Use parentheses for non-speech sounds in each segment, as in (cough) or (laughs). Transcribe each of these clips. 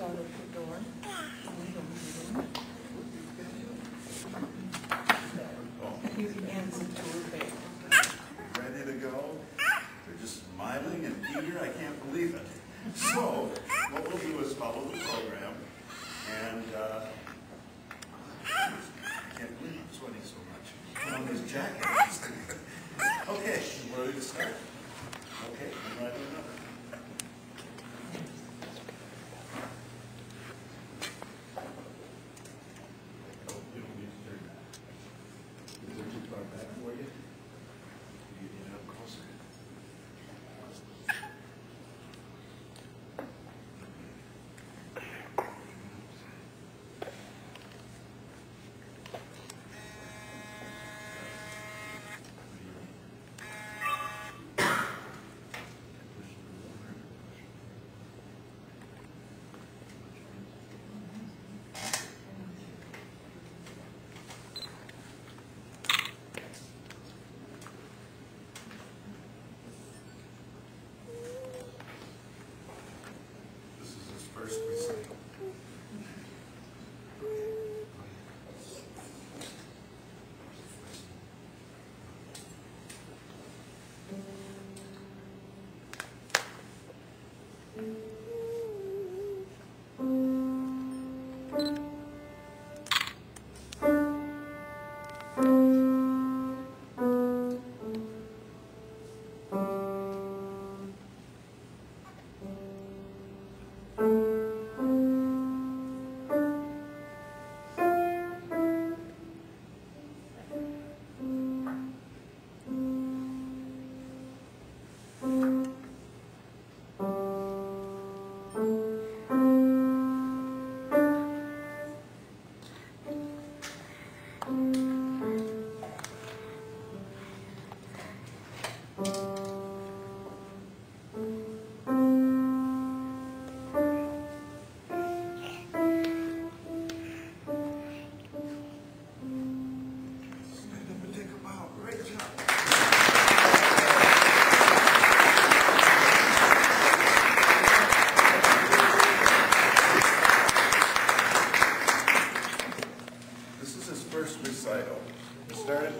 Charlotte Fedor. You can answer to her baby. Ready to go? They're just smiling and eager. I can't believe it. So, what we'll do is follow the program. And, uh, I can't believe I'm sweating so much. Put On this jacket. (laughs) okay, ready to start? Okay, I'm right on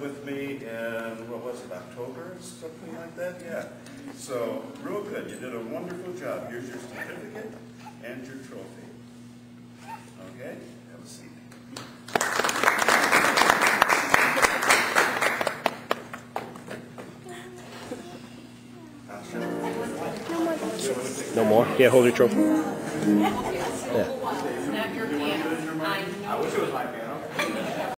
with me in, what was it, October, something like that, yeah. So, real good, you did a wonderful job. Here's your certificate and your trophy. Okay, have a seat. I'll show you. No more? Yeah, hold your trophy. Yeah. Not your camera. I know. I wish it was my family.